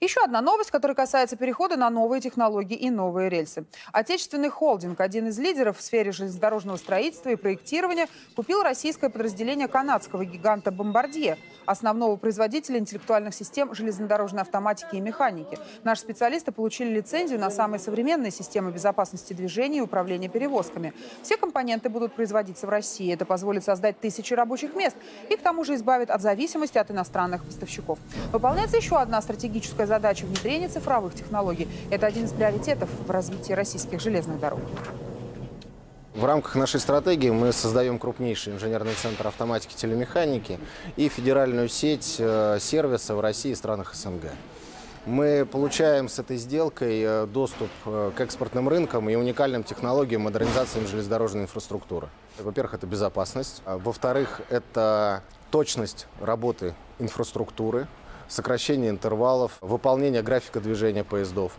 Еще одна новость, которая касается перехода на новые технологии и новые рельсы. Отечественный холдинг, один из лидеров в сфере железнодорожного строительства и проектирования, купил российское подразделение канадского гиганта «Бомбардье», основного производителя интеллектуальных систем железнодорожной автоматики и механики. Наши специалисты получили лицензию на самые современные системы безопасности движения и управления перевозками. Все компоненты будут производиться в России. Это позволит создать тысячи рабочих мест и к тому же избавит от зависимости от иностранных поставщиков. Выполняется еще одна стратегическая задача внедрения цифровых технологий. Это один из приоритетов в развитии российских железных дорог. В рамках нашей стратегии мы создаем крупнейший инженерный центр автоматики и телемеханики и федеральную сеть э, сервиса в России и странах СНГ. Мы получаем с этой сделкой э, доступ э, к экспортным рынкам и уникальным технологиям модернизации железнодорожной инфраструктуры. Во-первых, это безопасность. А во-вторых, это точность работы инфраструктуры, сокращение интервалов, выполнение графика движения поездов.